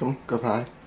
Come on, go high.